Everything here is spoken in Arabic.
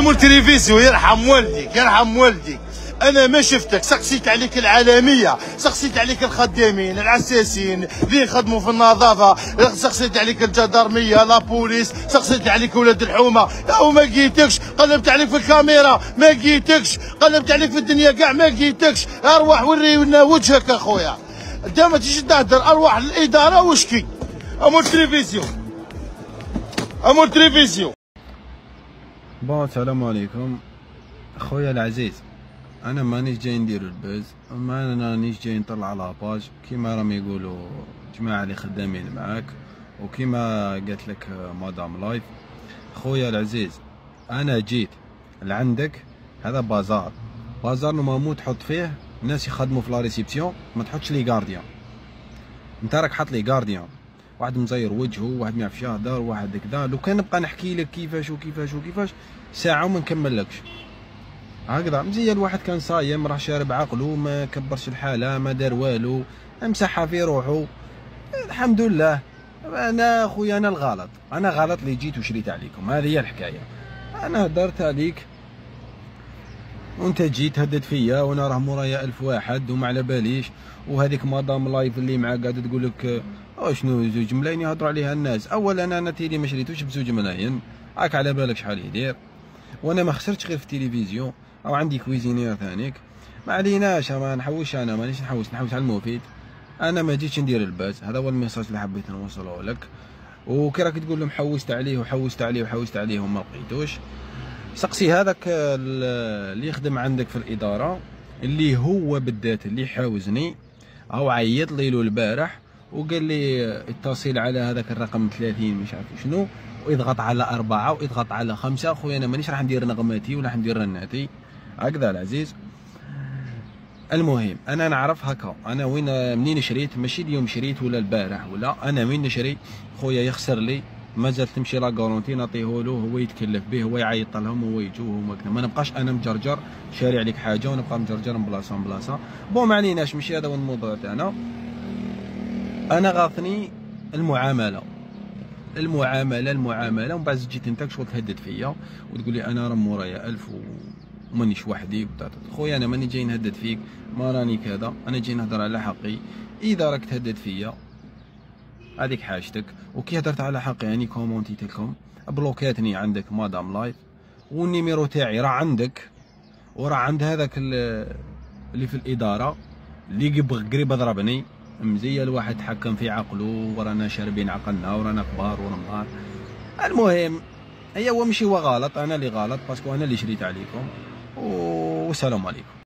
مول تلفزيون يرحم والديك يرحم والديك. أنا ما شفتك. سقسيت عليك العالمية سقسيت عليك الخدامين العساسين اللي يخدموا في النظافة. سقسيت عليك الجدرميه لا بوليس. سقسيت عليك ولاد الحومة. أو ما جيتكش قلبت عليك في الكاميرا. ما جيتكش قلبت عليك في الدنيا كاع. ما جيتكش أرواح ورينا وجهك أخويا. أنت ما تجي تهدر. أرواح الإدارة. وشكي أمور تلفزيون. أمور تلفزيون. bon السلام عليكم. خويا العزيز أنا مانيش جاي ندير ال buzz ما أنا رانيش جاي نطلع la page. كيما راهم يقولوا جماعة اللي خدامين معاك وكيما قالت لك madame live. خويا العزيز أنا جيت لعندك هذا بازار. بازار normalement تحط فيه الناس يخدموا في la réception ما تحطش les gardiens أنت راك حاط لي غارديان واحد مزير وجهه واحد ما يعرفش يهدر واحد كذا. لو كان نبقى نحكي لك كيفاش وكيفاش وكيفاش ساعة وما نكملكش. هكذا. مزيان واحد كان صايم راه شارب عقلو ما كبرش الحالة ما دار والو مسحها في روحو الحمد لله. أنا خويا أنا الغلط. أنا غلط اللي جيت وشريت عليكم. هذه هي الحكاية. أنا هدرت عليك. وأنت جيت هدد فيا وأنا راه مورايا ألف واحد وما على باليش. وهذيك madame live اللي معاك قاعدة تقول لك شنو زوج ملايين يهضروا عليها الناس. اولا أنا télé ما شريتوش بزوج ملايين. راك على بالك شحال يدير. وأنا ما خسرتش غير في التلفزيون. أو عندي cuisinière ثانيك. ما عليناش ما نحوش أنا مانيش نحوس؟ نحوس على المفيد. أنا ما جيتش ندير ال buzz هذا هو ال message اللي حبيت نوصله لك. وكي راك تقول لهم حوست عليه وحوست عليه وحوست عليه وما لقيتوش. سقسي هذاك اللي يخدم عندك في الإدارة اللي هو بالذات اللي حاوزني أو عيط لي له البارح. وقال لي اتصل على هذاك الرقم 30 مش عارف شنو ويضغط على أربعة ويضغط على خمسة خويا أنا مانيش راح ندير نغماتي ولا ندير رناتي. هكذا العزيز. المهم أنا نعرف هكا أنا وين منين شريت؟ ماشي اليوم شريت ولا البارح ولا أنا وين نشري خويا يخسر لي مازال تمشي لا كارونتي نعطيه له هو يتكلف به هو يعيط لهم هو يجوا هما كذا ما نبقاش أنا مجرجر شاري عليك حاجة ونبقى مجرجر من بلاصه من بلاصه bon ما عليناش ماشي هذا هو الموضوع تاعنا. أنا غاثني المعاملة. المعاملة المعاملة. ومن بعد جيت أنت شغل تهدد فيا وتقول لي أنا راه مورايا ألف و... ومانيش وحدي خويا أنا ماني جاي نهدد فيك. ما راني كذا. أنا جاي نهضر على حقي. إذا راك تهدد فيا هذيك حاجتك. وكي هدرت على حقي يعني كومونتيت لكم بلوكاتني عندك مادام لايف. وال numéro تاعي راه عندك. وراه عند هذاك اللي في الإدارة اللي قريب ضربني مزية الواحد تحكم في عقله ورانا شاربين عقلنا ورانا كبار ورمضان المهم هي هو ماشي هو غلط أنا اللي غلط parce que أنا اللي شريت عليكم. والسلام عليكم.